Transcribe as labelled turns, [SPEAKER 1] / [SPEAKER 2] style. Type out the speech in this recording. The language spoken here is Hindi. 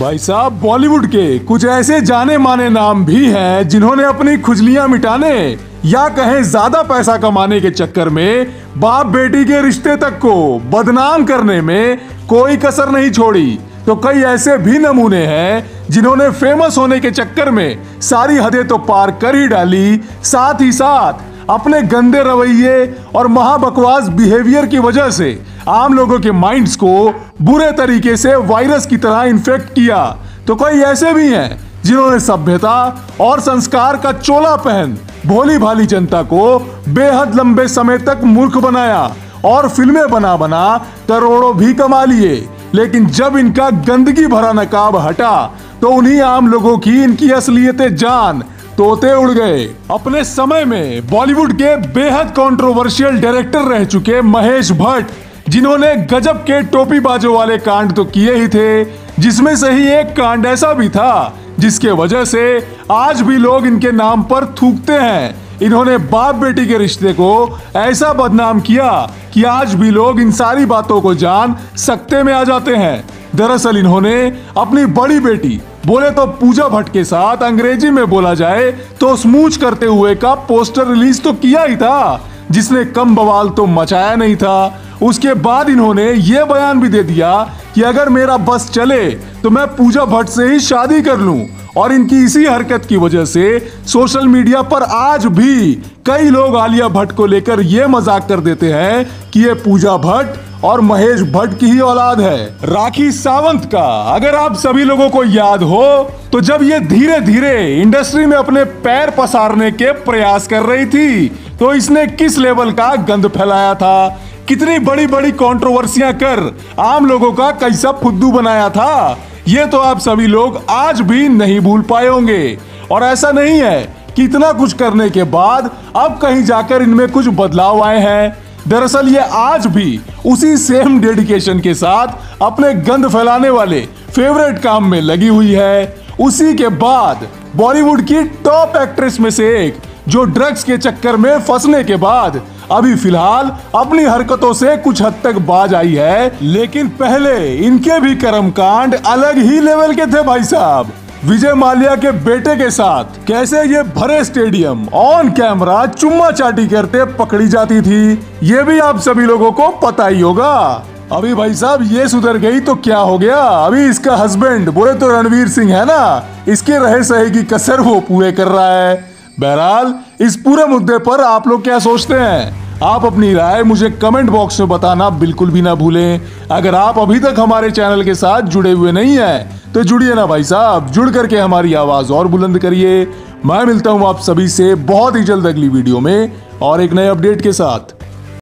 [SPEAKER 1] भाई साहब, बॉलीवुड के कुछ ऐसे जाने माने नाम भी हैं जिन्होंने अपनी खुजलियाँ मिटाने या कहें ज़्यादा पैसा कमाने के चक्कर में बाप बेटी के रिश्ते तक को बदनाम करने में कोई कसर नहीं छोड़ी। तो कई ऐसे भी नमूने हैं जिन्होंने फ़ेमस होने के चक्कर में सारी हदें तो पार कर ही डाली, साथ ही साथ अपने गंदे रवैये और महाबकवास बिहेवियर की वजह से आम लोगों के माइंड्स को बुरे तरीके से वायरस की तरह इन्फेक्ट किया। तो कई ऐसे भी हैं जिन्होंने सभ्यता और संस्कार का चोला पहन भोली भाली जनता को बेहद लंबे समय तक मूर्ख बनाया और फ़िल्में बना बना करोड़ों भी कमा लिए। लेकिन जब इनका गंदगी भरा नकाब हटा तो उन्हीं आम लोगों की इनकी असलियतें जान तोते उड़ गए। अपने समय में बॉलीवुड के बेहद कंट्रोवर्शियल डायरेक्टर रह चुके महेश भट्ट, जिन्होंने गजब के टोपी बाजों वाले कांड तो किए ही थे, जिसमें से ही एक कांड ऐसा भी था, जिसके वजह से आज भी लोग इनके नाम पर थूकते हैं। इन्होंने बाप बेटी के रिश्ते को ऐसा बदनाम किया कि आज भी लोग इन सारी बातों को जान सकते में आ जाते हैं। दरअसल इन्होंने अपनी बड़ी बेटी बोले तो पूजा भट्ट के साथ अंग्रेज़ी में बोला जाए तो स्मूच करते हुए का पोस्टर रिलीज़ तो किया ही था, जिसने कम बवाल तो मचाया नहीं था। उसके बाद इन्होंने ये बयान भी दे दिया कि अगर मेरा बस चले तो मैं पूजा भट्ट से ही शादी कर लूँ। और इनकी इसी हरकत की वजह से सोशल मीडिया पर आज भी कई लोग आलिया भट्ट को लेकर ये मज़ाक कर देते हैं कि ये पूजा भट्ट और महेश भट्ट की ही औलाद है। राखी सावंत का। अगर आप सभी लोगों को याद हो तो जब ये धीरे धीरे इंडस्ट्री में अपने पैर पसारने के प्रयास कर रही थी तो इसने किस लेवल का गंद फैलाया था? कितनी बड़ी बड़ी कंट्रोवर्सियाँ कर आम लोगों का कैसा फुद्दू बनाया था? ये तो आप सभी लोग आज भी नहीं भूल पाए होंगे। और ऐसा नहीं है कि इतना कुछ करने के बाद अब कहीं जाकर इनमें कुछ बदलाव आए हैं। दरअसल ये आज भी उसी सेम डेडिकेशन के साथ अपने गंद फैलाने वाले फेवरेट काम में लगी हुई है। उसी के बाद बॉलीवुड की टॉप एक्ट्रेस में से एक, जो ड्रग्स के चक्कर में फंसने के बाद अभी फ़िलहाल अपनी हरकतों से कुछ हद तक बाज आई है। लेकिन पहले इनके भी कर्म कांड अलग ही लेवल के थे भाई साहब। विजय माल्या के बेटे के साथ कैसे ये भरे स्टेडियम ऑन कैमरा चुम्मा चाटी करते पकड़ी जाती थी, ये भी आप सभी लोगों को पता ही होगा। अभी भाई साहब, ये सुधर गई तो क्या हो गया? अभी इसका हस्बैंड बोले तो रणवीर सिंह है ना? इसके रहे सहे की कसर वो पूरे कर रहा है। बहरहाल, इस पूरे मुद्दे पर आप लोग क्या सोचते हैं? आप अपनी राय मुझे कमेंट बॉक्स में बताना बिल्कुल भी ना भूलें। अगर आप अभी तक हमारे चैनल के साथ जुड़े हुए नहीं हैं तो जुड़िए ना भाई साहब। जुड़ करके हमारी आवाज़ और बुलंद करिए। मैं मिलता हूँ आप सभी से बहुत ही जल्द अगली वीडियो में और एक नए अपडेट के साथ।